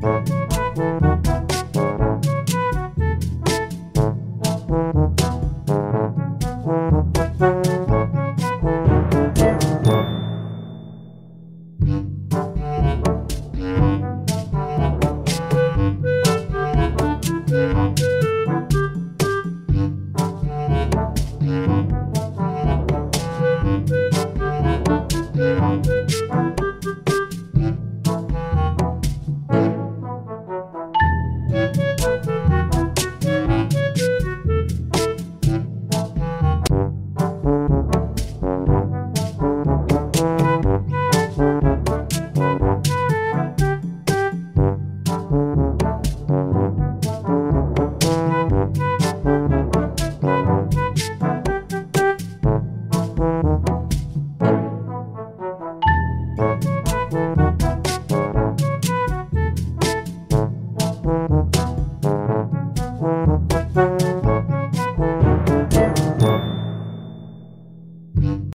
Bye. Mm-hmm.